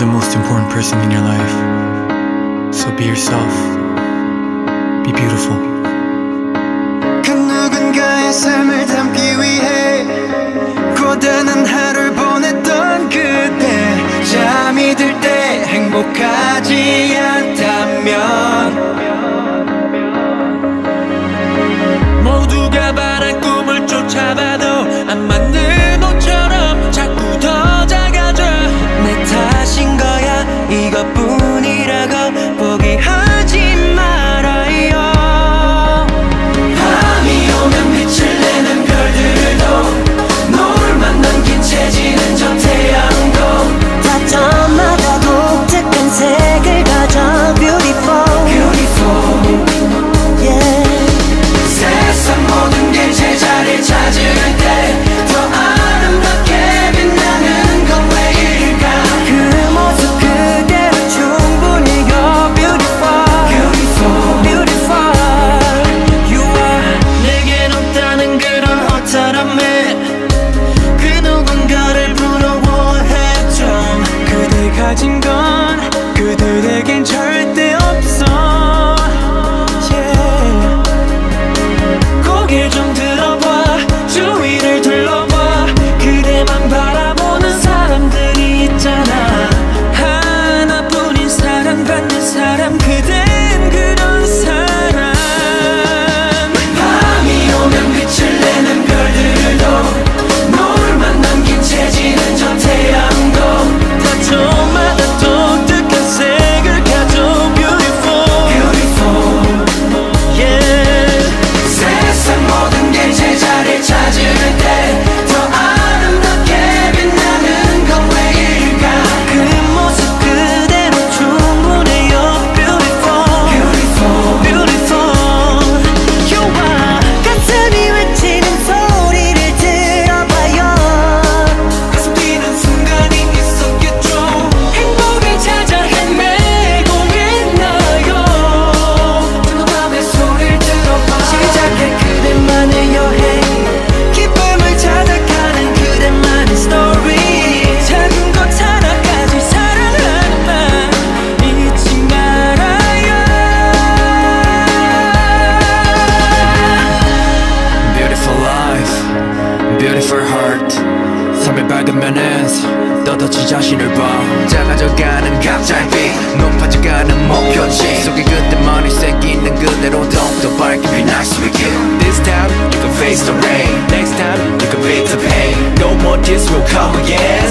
the most important person in your life. So be yourself. Be beautiful. 그 누군가의 삶을 담기 위해 고단한 하루를 보냈던 그때 잠이 들 때 행복하지 않다면 for hurt 308면은 떠도지 자신을 봐. 작아져가는 갑자기 높아져가는 목표치 속에 그때만 일색있는 그대로 더욱더 밝게 빛날 수 있게 This time you can face the rain. Next time you can beat the pain. No more tears will come. Again